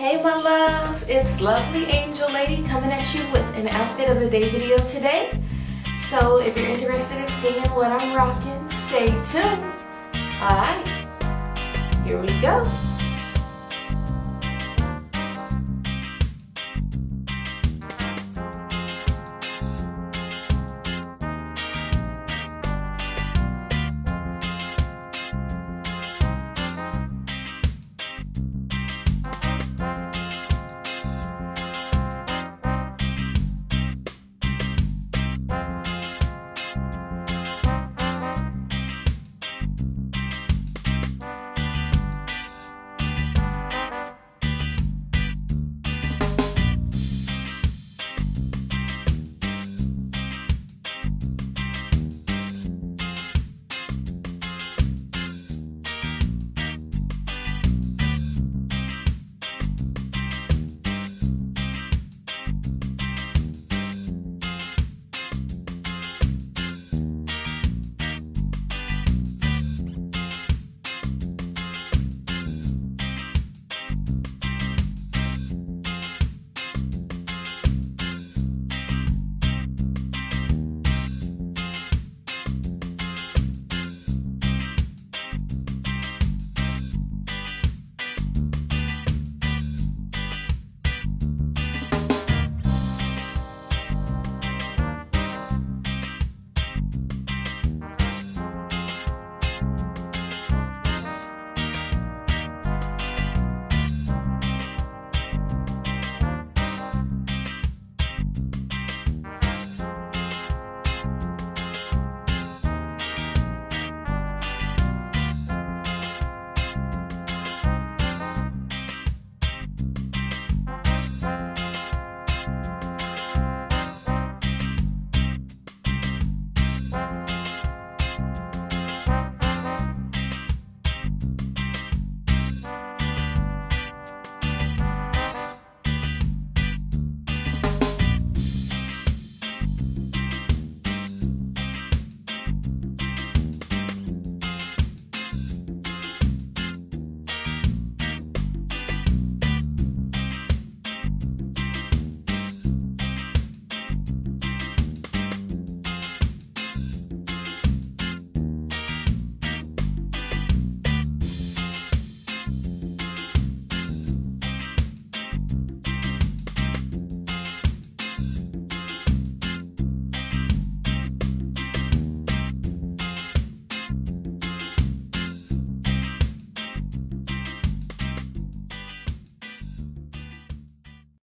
Hey my loves, it's lovely Angel Lady coming at you with an outfit of the day video today. So if you're interested in seeing what I'm rocking, stay tuned. Alright, here we go.